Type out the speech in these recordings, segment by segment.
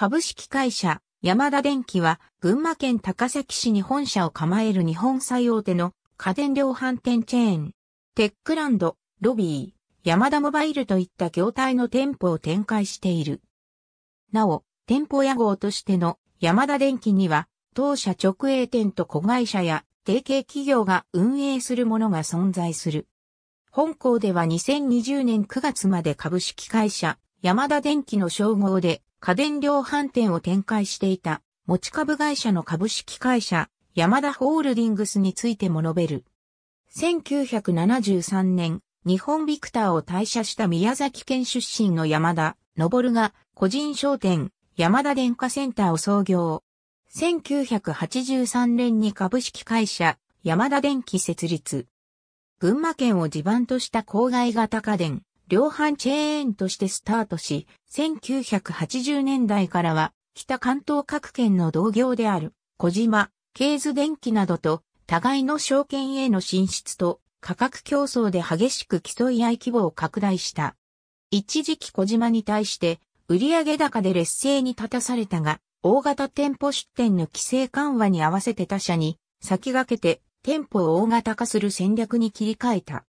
株式会社山田電機は群馬県高崎市に本社を構える日本最大手の家電量販店チェーン。テックランド、ロビー、山田モバイルといった業態の店舗を展開している。なお、店舗屋号としての山田電機には当社直営店と子会社や提携企業が運営するものが存在する。本校では2020年9月まで株式会社山田電機の称号で家電量販店を展開していた持ち株会社の株式会社山田ホールディングスについても述べる。1973年、日本ビクターを退社した宮崎県出身の山田昇が個人商店山田電化センターを創業。1983年に株式会社山田電機設立。群馬県を地盤とした郊外型家電、量販チェーンとしてスタートし、1980年代からは北関東各県の同業である小島、ケーズ電機などと互いの証券への進出と価格競争で激しく競い合い規模を拡大した。一時期小島に対して売上高で劣勢に立たされたが、大型店舗出店の規制緩和に合わせて他社に先駆けて店舗を大型化する戦略に切り替えた。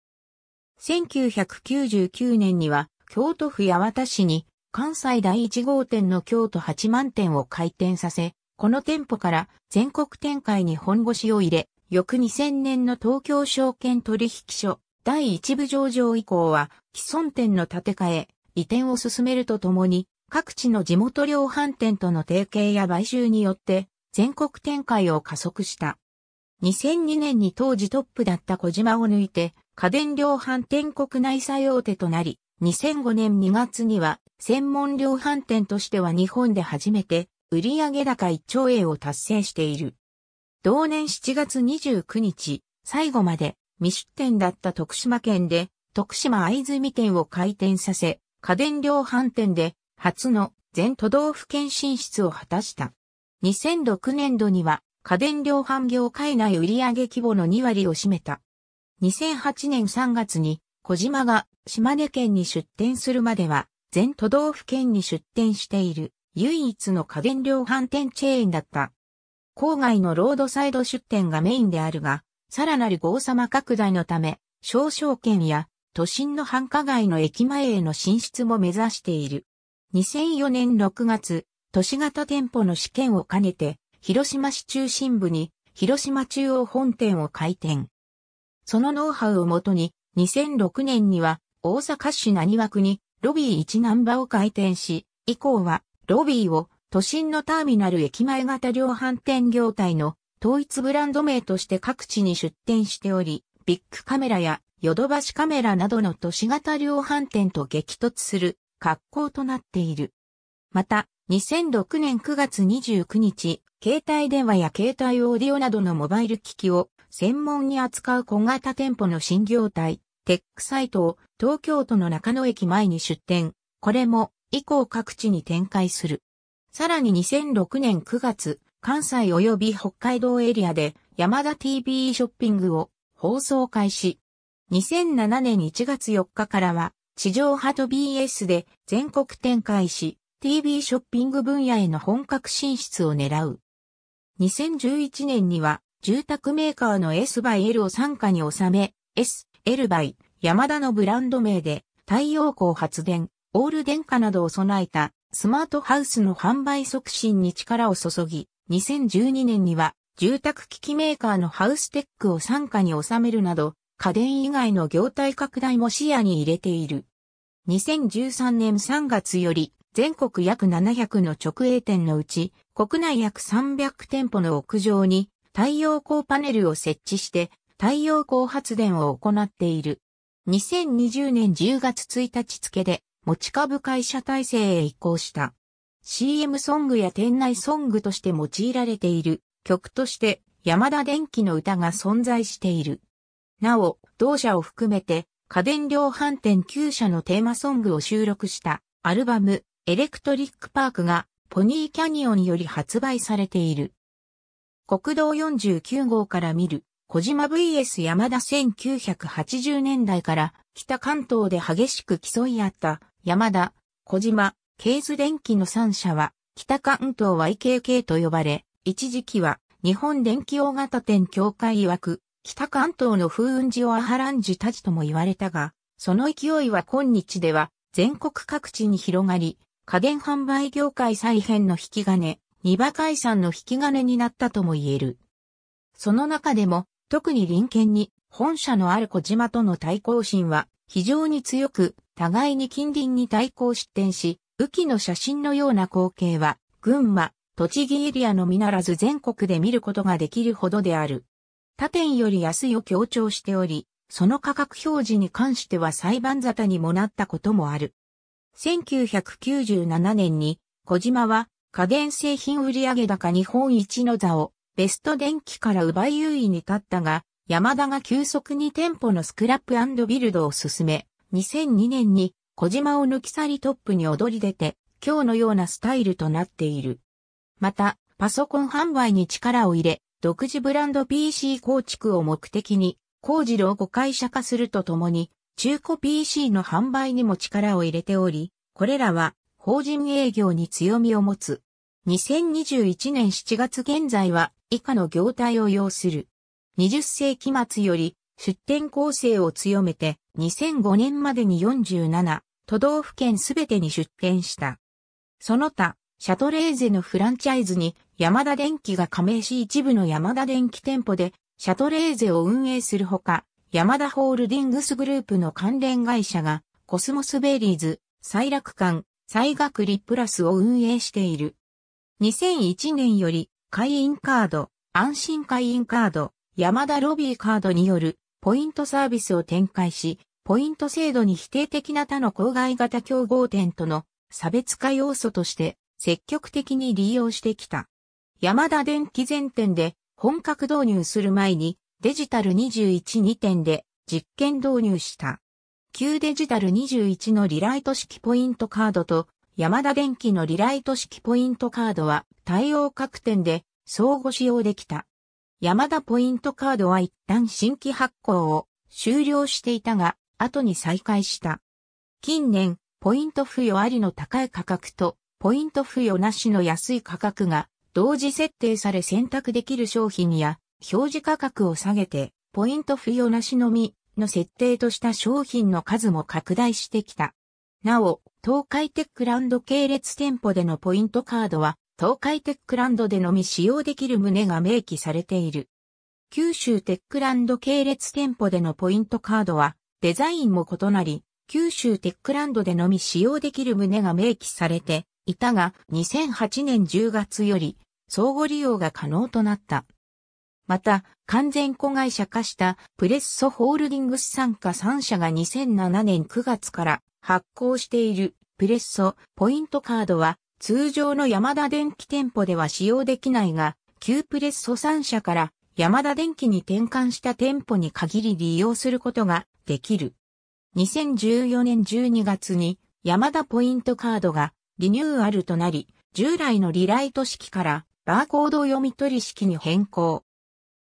1999年には京都府八幡市に関西第1号店の京都八幡店を開店させ、この店舗から全国展開に本腰を入れ、翌2000年の東京証券取引所第1部上場以降は既存店の建て替え、移転を進めるとともに各地の地元量販店との提携や買収によって全国展開を加速した。2002年に当時トップだった小島を抜いて家電量販店国内最大手となり、2005年2月には専門量販店としては日本で初めて売上高1兆円を達成している。同年7月29日、最後まで未出店だった徳島県で徳島藍住店を開店させ、家電量販店で初の全都道府県進出を果たした。2006年度には家電量販業界内売上規模の2割を占めた。2008年3月に小島が島根県に出店するまでは全都道府県に出店している唯一の家電量販店チェーンだった。郊外のロードサイド出店がメインであるが、さらなる豪様拡大のため、少々県や都心の繁華街の駅前への進出も目指している。2004年6月、都市型店舗の試験を兼ねて、広島市中心部に広島中央本店を開店。そのノウハウをもとに、2006年には大阪市何枠にロビー1ナンバを開店し、以降はロビーを都心のターミナル駅前型量販店業態の統一ブランド名として各地に出店しており、ビッグカメラやヨドバシカメラなどの都市型量販店と激突する格好となっている。また、2006年9月29日、携帯電話や携帯オーディオなどのモバイル機器を専門に扱う小型店舗の新業態、テックサイトを東京都の中野駅前に出店。これも以降各地に展開する。さらに2006年9月、関西及び北海道エリアで山田 TV ショッピングを放送開始。2007年1月4日からは地上波と BS で全国展開し、TV ショッピング分野への本格進出を狙う。2011年には住宅メーカーの S by L を参加に収め、S、L by 山田のブランド名で太陽光発電、オール電化などを備えたスマートハウスの販売促進に力を注ぎ、2012年には住宅機器メーカーのハウステックを参加に収めるなど、家電以外の業態拡大も視野に入れている。2013年3月より全国約700の直営店のうち国内約300店舗の屋上に太陽光パネルを設置して太陽光発電を行っている。2020年10月1日付で持ち株会社体制へ移行した。CM ソングや店内ソングとして用いられている曲として山田電機の歌が存在している。なお、同社を含めて家電量販店9社のテーマソングを収録したアルバムエレクトリックパークがポニーキャニオンより発売されている。国道49号から見る小島 VS 山田1980年代から北関東で激しく競い合った山田、小島、ケーズ電機の3社は北関東 YKK と呼ばれ、一時期は日本電気大型店協会曰く、北関東の風雲児をアハランジたちとも言われたが、その勢いは今日では全国各地に広がり、家電販売業界再編の引き金、二馬解散の引き金になったとも言える。その中でも、特に隣県に本社のある小島との対抗心は非常に強く、互いに近隣に対抗出展し、雨季の写真のような光景は、群馬、栃木エリアのみならず全国で見ることができるほどである。他店より安いを強調しており、その価格表示に関しては裁判沙汰にもなったこともある。1997年に小島は家電製品売上高日本一の座をベスト電機から奪い優位に立ったが、山田が急速に店舗のスクラップビルドを進め、2002年に小島を抜き去りトップに躍り出て、今日のようなスタイルとなっている。また、パソコン販売に力を入れ、独自ブランド PC 構築を目的に、工事を誤解社化するとともに、中古 PC の販売にも力を入れており、これらは法人営業に強みを持つ。2021年7月現在は以下の業態を要する。20世紀末より出店構成を強めて2005年までに47都道府県すべてに出店した。その他、シャトレーゼのフランチャイズにヤマダ電機が加盟し一部のヤマダ電機店舗でシャトレーゼを運営するほか、ヤマダホールディングスグループの関連会社がコスモスベリーズ、最楽館、最学リプラスを運営している。2001年より会員カード、安心会員カード、山田ロビーカードによるポイントサービスを展開し、ポイント制度に否定的な他の郊外型競合店との差別化要素として積極的に利用してきた。山田電機全店で本格導入する前にデジタル21 2点で実験導入した。旧デジタル21のリライト式ポイントカードと山田電機のリライト式ポイントカードは対応各店で相互使用できた。山田ポイントカードは一旦新規発行を終了していたが、後に再開した。近年、ポイント付与ありの高い価格と、ポイント付与なしの安い価格が同時設定され選択できる商品や表示価格を下げてポイント付与なしのみの設定とした商品の数も拡大してきた。なお、東海テックランド系列店舗でのポイントカードは東海テックランドでのみ使用できる旨が明記されている。九州テックランド系列店舗でのポイントカードはデザインも異なり、九州テックランドでのみ使用できる旨が明記されていたが、2008年10月より相互利用が可能となった。また、完全子会社化したプレッソホールディングス参加3社が2007年9月から発行しているプレッソポイントカードは通常のヤマダ電機店舗では使用できないが、旧プレッソ3社からヤマダ電機に転換した店舗に限り利用することができる。2014年12月に山田ポイントカードがリニューアルとなり、従来のリライト式からバーコード読み取り式に変更。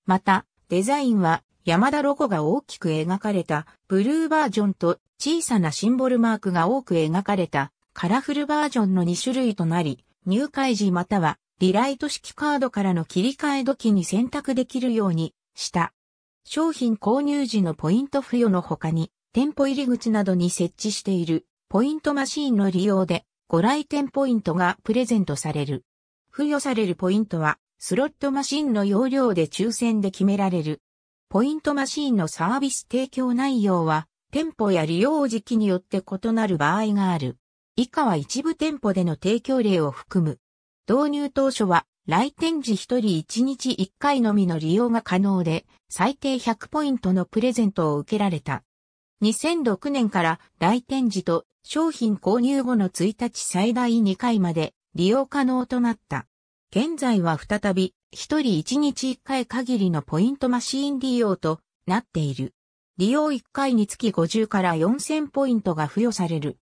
また、デザインは山田ロゴが大きく描かれたブルーバージョンと小さなシンボルマークが多く描かれたカラフルバージョンの2種類となり、入会時またはリライト式カードからの切り替え時に選択できるようにした。商品購入時のポイント付与の他に、店舗入り口などに設置しているポイントマシーンの利用でご来店ポイントがプレゼントされる。付与されるポイントはスロットマシンの容量で抽選で決められる。ポイントマシンのサービス提供内容は店舗や利用時期によって異なる場合がある。以下は一部店舗での提供例を含む。導入当初は来店時1人1日1回のみの利用が可能で、最低100ポイントのプレゼントを受けられた。2006年から来店時と商品購入後の1日最大2回まで利用可能となった。現在は再び1人1日1回限りのポイントマシーン利用となっている。利用1回につき50から4000ポイントが付与される。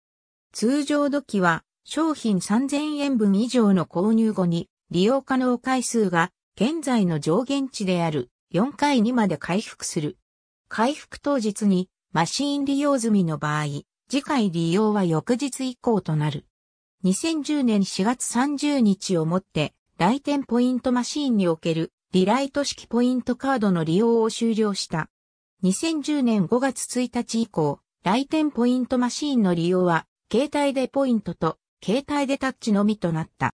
通常時は商品3000円分以上の購入後に利用可能回数が現在の上限値である4回にまで回復する。回復当日にマシーン利用済みの場合、次回利用は翌日以降となる。2010年4月30日をもって、来店ポイントマシーンにおけるリライト式ポイントカードの利用を終了した。2010年5月1日以降、来店ポイントマシーンの利用は、携帯でポイントと携帯でタッチのみとなった。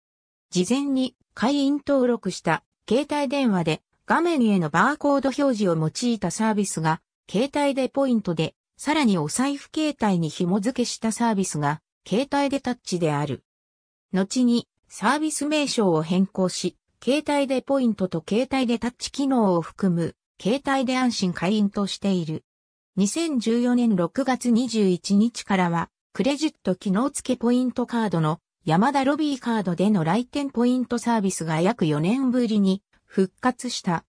事前に会員登録した携帯電話で画面へのバーコード表示を用いたサービスが、携帯でポイントで、さらにお財布携帯に紐付けしたサービスが、携帯でタッチである。後に、サービス名称を変更し、携帯でポイントと携帯でタッチ機能を含む、携帯で安心会員としている。2014年6月21日からは、クレジット機能付けポイントカードの山田ロビーカードでの来店ポイントサービスが約4年ぶりに復活した。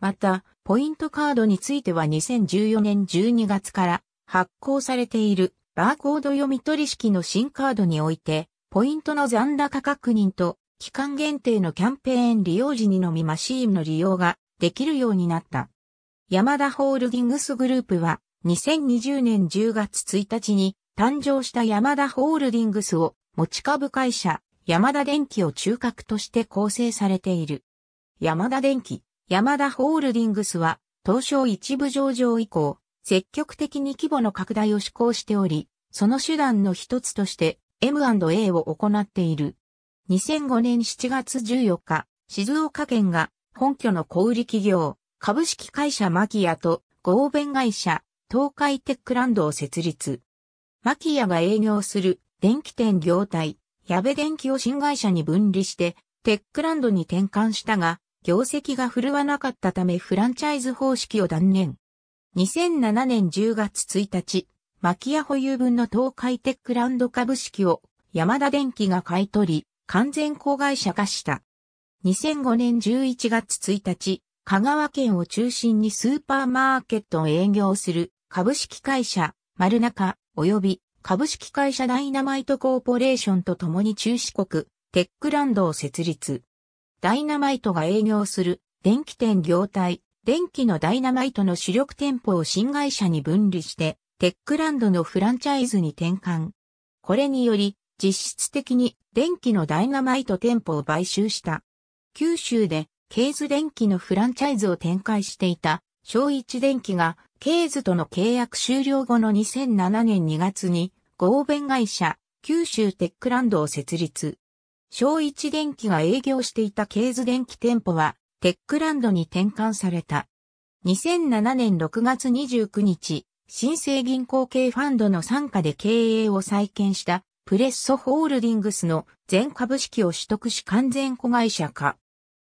また、ポイントカードについては2014年12月から発行されているバーコード読み取り式の新カードにおいて、ポイントの残高確認と期間限定のキャンペーン利用時にのみマシーンの利用ができるようになった。山田ホールディングスグループは2020年10月1日に誕生した山田ホールディングスを持ち株会社山田電機を中核として構成されている。山田電機、山田ホールディングスは東証一部上場以降、積極的に規模の拡大を施行しており、その手段の一つとして M&A を行っている。2005年7月14日、静岡県が本拠の小売企業、株式会社マキアと合弁会社、東海テックランドを設立。マキアが営業する電気店業態、矢部電機を新会社に分離して、テックランドに転換したが、業績が振るわなかったためフランチャイズ方式を断念。2007年10月1日、マキア保有分の東海テックランド株式を山田電機が買い取り、完全子会社化した。2005年11月1日、香川県を中心にスーパーマーケットを営業する株式会社丸中及び株式会社ダイナマイトコーポレーションと共に中四国テックランドを設立。ダイナマイトが営業する電気店業態、電気のダイナマイトの主力店舗を新会社に分離して、テックランドのフランチャイズに転換。これにより、実質的に電気のダイナマイト店舗を買収した。九州でケーズデンキのフランチャイズを展開していた小一電気がケーズとの契約終了後の2007年2月に合弁会社九州テックランドを設立。小一電気が営業していたケーズ電気店舗はテックランドに転換された。2007年6月29日、新生銀行系ファンドの参加で経営を再建したプレッソホールディングスの全株式を取得し完全子会社化。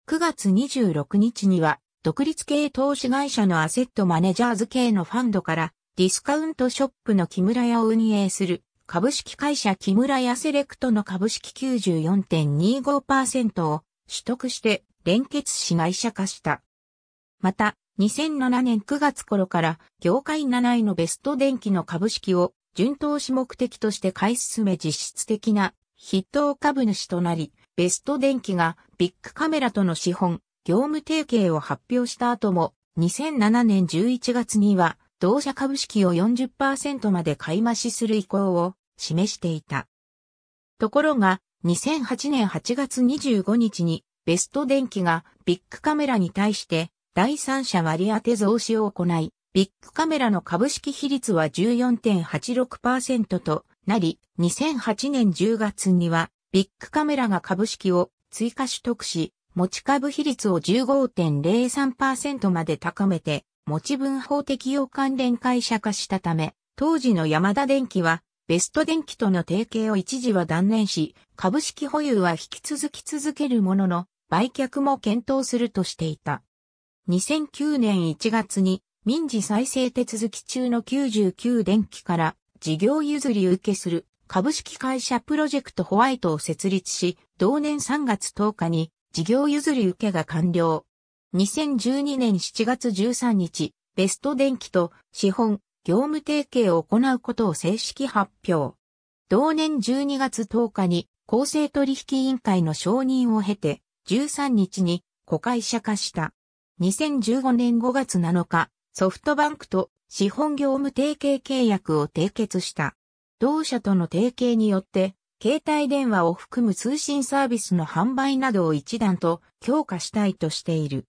9月26日には、独立系投資会社のアセットマネジャーズ系のファンドからディスカウントショップの木村屋を運営する株式会社木村屋セレクトの株式94.25%を取得して連結し会社化した。また、2007年9月頃から業界7位のベスト電機の株式を順投資目的として買い進め実質的な筆頭株主となり、ベスト電機がビッグカメラとの資本、業務提携を発表した後も、2007年11月には同社株式を40%まで買い増しする意向を示していた。ところが、2008年8月25日にベスト電機がビッグカメラに対して第三者割当増資を行い、ビッグカメラの株式比率は14.86%となり、2008年10月には、ビッグカメラが株式を追加取得し、持ち株比率を15.03%まで高めて、持ち分法適用関連会社化したため、当時の山田電機は、ベスト電機との提携を一時は断念し、株式保有は引き続き続けるものの、売却も検討するとしていた。2009年1月に民事再生手続き中の99電機から事業譲り受けする株式会社プロジェクトホワイトを設立し、同年3月10日に事業譲り受けが完了。2012年7月13日、ベスト電機と資本、業務提携を行うことを正式発表。同年12月10日に公正取引委員会の承認を経て、13日に公開社化した。2015年5月7日、ソフトバンクと資本業務提携契約を締結した。同社との提携によって、携帯電話を含む通信サービスの販売などを一段と強化したいとしている。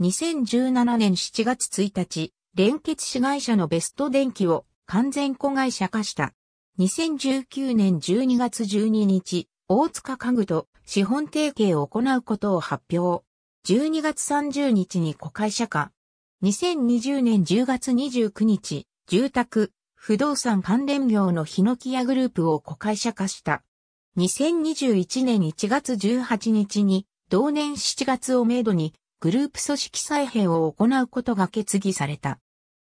2017年7月1日、連結子会社のベスト電機を完全子会社化した。2019年12月12日、大塚家具と資本提携を行うことを発表。12月30日に子会社化。2020年10月29日、住宅、不動産関連業のヒノキヤグループを子会社化した。2021年1月18日に、同年7月をめどに、グループ組織再編を行うことが決議された。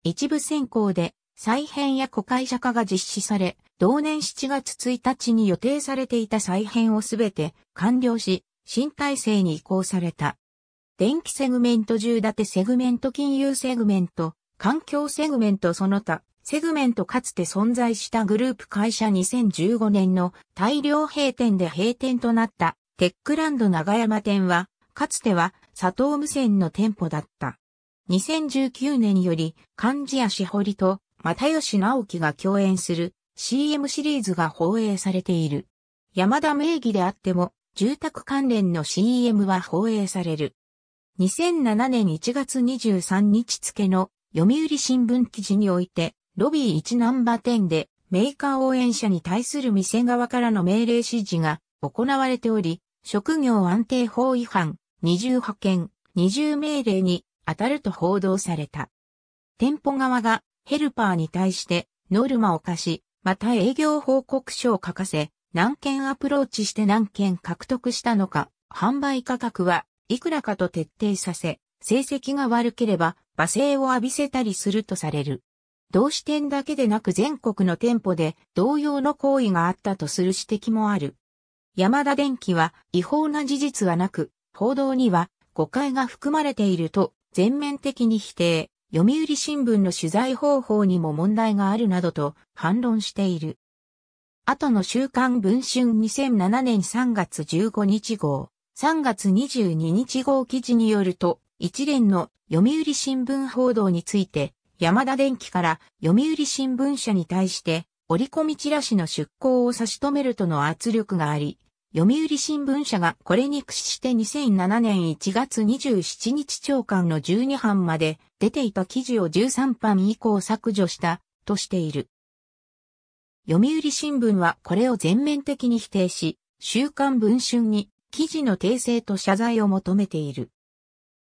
一部先行で、再編や子会社化が実施され、同年7月1日に予定されていた再編をすべて完了し、新体制に移行された。電気セグメント住建セグメント金融セグメント、環境セグメントその他、セグメントかつて存在したグループ会社2015年の大量閉店で閉店となったテックランド長山店は、かつては佐藤無線の店舗だった。2019年より漢字やしほりと又吉直樹が共演する CM シリーズが放映されている。山田名義であっても住宅関連の CM は放映される。2007年1月23日付の読売新聞記事において、ロビー1ナンバー10でメーカー応援者に対する店側からの命令指示が行われており、職業安定法違反、二重派遣、二重命令に当たると報道された。店舗側がヘルパーに対してノルマを課し、また営業報告書を書かせ、何件アプローチして何件獲得したのか、販売価格はいくらかと徹底させ、成績が悪ければ罵声を浴びせたりするとされる。同支店だけでなく全国の店舗で同様の行為があったとする指摘もある。山田電機は違法な事実はなく、報道には誤解が含まれていると全面的に否定、読売新聞の取材方法にも問題があるなどと反論している。後の週刊文春2007年3月15日号、3月22日号記事によると、一連の読売新聞報道について、山田電機から読売新聞社に対して折り込みチラシの出稿を差し止めるとの圧力があり、読売新聞社がこれに屈して2007年1月27日長官の12版まで出ていた記事を13版以降削除したとしている。読売新聞はこれを全面的に否定し、週刊文春に記事の訂正と謝罪を求めている。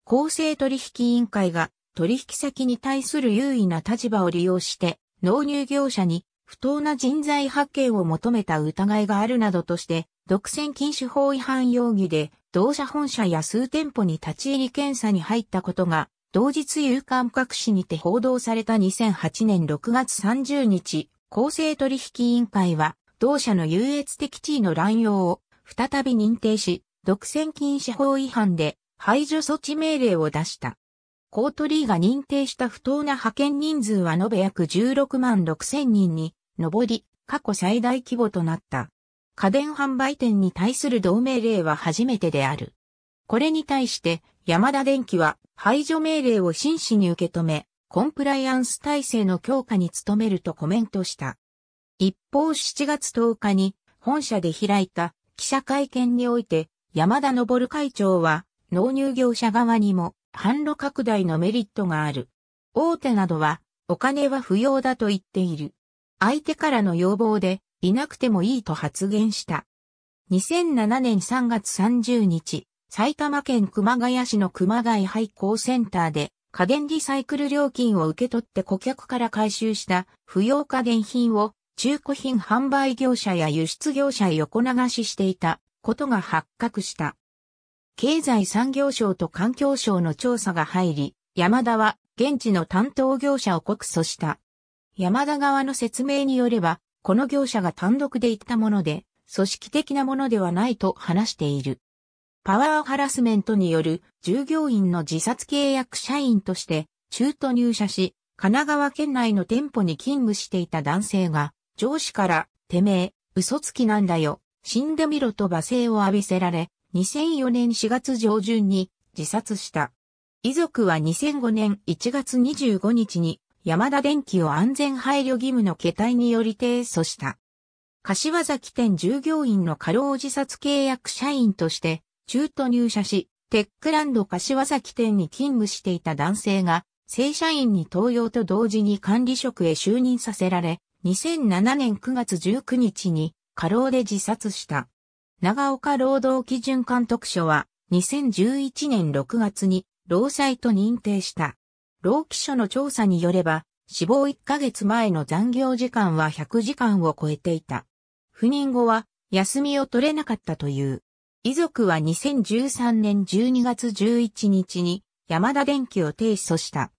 公正取引委員会が取引先に対する優位な立場を利用して納入業者に不当な人材派遣を求めた疑いがあるなどとして、独占禁止法違反容疑で、同社本社や数店舗に立ち入り検査に入ったことが、同日夕刊各紙にて報道された2008年6月30日、公正取引委員会は、同社の優越的地位の乱用を再び認定し、独占禁止法違反で排除措置命令を出した。コートリーが認定した不当な派遣人数は延べ約16万6千人に上り、過去最大規模となった。家電販売店に対する同命令は初めてである。これに対して山田電機は排除命令を真摯に受け止め、コンプライアンス体制の強化に努めるとコメントした。一方7月10日に本社で開いた記者会見において、山田昇会長は、納入業者側にも、販路拡大のメリットがある。大手などは、お金は不要だと言っている。相手からの要望で、いなくてもいいと発言した。2007年3月30日、埼玉県熊谷市の熊谷廃校センターで、家電リサイクル料金を受け取って顧客から回収した不要家電品を中古品販売業者や輸出業者へ横流ししていたことが発覚した。経済産業省と環境省の調査が入り、山田は現地の担当業者を告訴した。山田側の説明によれば、この業者が単独で言ったもので、組織的なものではないと話している。パワーハラスメントによる従業員の自殺契約社員として中途入社し、神奈川県内の店舗に勤務していた男性が上司から、てめえ、嘘つきなんだよ、死んでみろと罵声を浴びせられ、2004年4月上旬に自殺した。遺族は2005年1月25日に山田電機を安全配慮義務の形態により提訴した。柏崎店従業員の過労自殺契約社員として中途入社し、テックランド柏崎店に勤務していた男性が正社員に登用と同時に管理職へ就任させられ、2007年9月19日に過労で自殺した。長岡労働基準監督署は2011年6月に労災と認定した。労基署の調査によれば、死亡1ヶ月前の残業時間は100時間を超えていた。赴任後は休みを取れなかったという。遺族は2013年12月11日に山田電機を提訴した。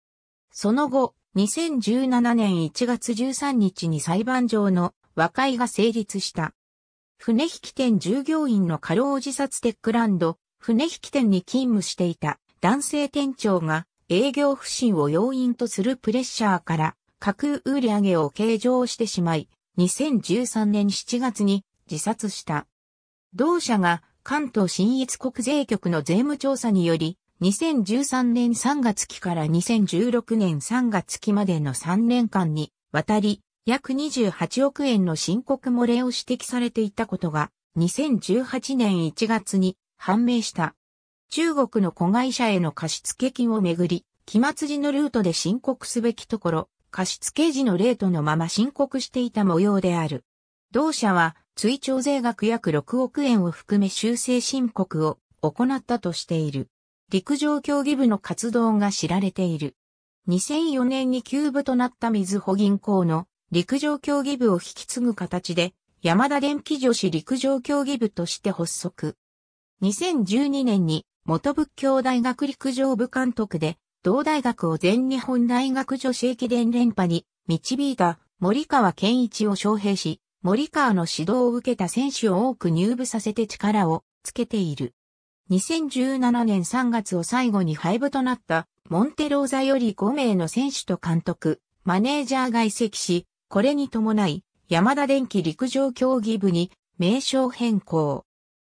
その後、2017年1月13日に裁判上の和解が成立した。船引き店従業員の過労自殺テックランド、船引き店に勤務していた男性店長が営業不振を要因とするプレッシャーから架空売上を計上してしまい、2013年7月に自殺した。同社が関東新越国税局の税務調査により、2013年3月期から2016年3月期までの3年間にわたり約28億円の申告漏れを指摘されていたことが2018年1月に判明した。中国の子会社への貸付金をめぐり、期末時のルートで申告すべきところ、貸付時のレートのまま申告していた模様である。同社は追徴税額約6億円を含め修正申告を行ったとしている。陸上競技部の活動が知られている。2004年に休部となった水穂銀行の陸上競技部を引き継ぐ形で、山田電機女子陸上競技部として発足。2012年に元仏教大学陸上部監督で、同大学を全日本大学女子駅伝連覇に導いた森川健一を招聘し、森川の指導を受けた選手を多く入部させて力をつけている。2017年3月を最後に廃部となったモンテローザより5名の選手と監督、マネージャーが移籍し、これに伴い、山田電機陸上競技部に名称変更。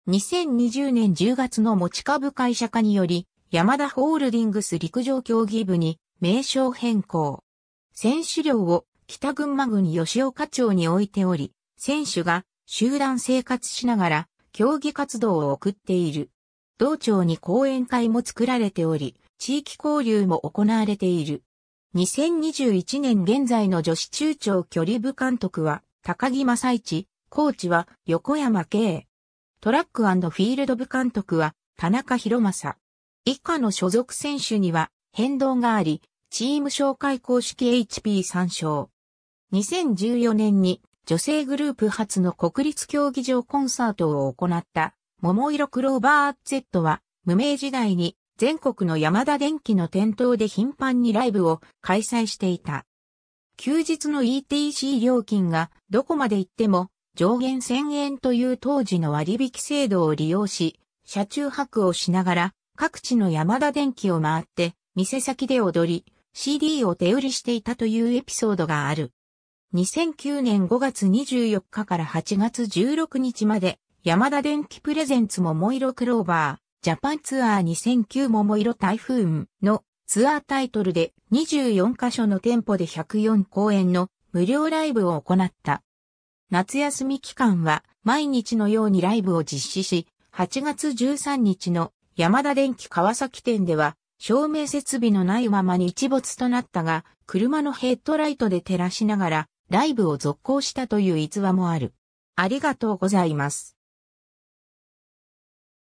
2020年10月の持ち株会社化により、山田ホールディングス陸上競技部に名称変更。選手寮を北群馬郡吉岡町に置いており、選手が集団生活しながら競技活動を送っている。道庁に講演会も作られており、地域交流も行われている。2021年現在の女子中長距離部監督は高木正一、コーチは横山慶。トラックフィールド部監督は田中博正。以下の所属選手には変動があり、チーム紹介公式 HP 参照。2014年に女性グループ初の国立競技場コンサートを行った桃色クローバー Z は無名時代に全国の山田電機の店頭で頻繁にライブを開催していた。休日の ETC 料金がどこまで行っても上限1000円という当時の割引制度を利用し、車中泊をしながら各地の山田電機を回って店先で踊り、CD を手売りしていたというエピソードがある。2009年5月24日から8月16日まで山田電機プレゼンツ桃色クローバー、ジャパンツアー2009桃色台風のツアータイトルで24カ所の店舗で104公演の無料ライブを行った。夏休み期間は毎日のようにライブを実施し、8月13日の山田電機川崎店では照明設備のないまま日没となったが、車のヘッドライトで照らしながらライブを続行したという逸話もある。ありがとうございます。